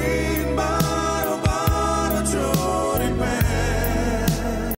Elohim